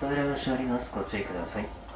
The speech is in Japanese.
扉が閉まります。ご注意ください。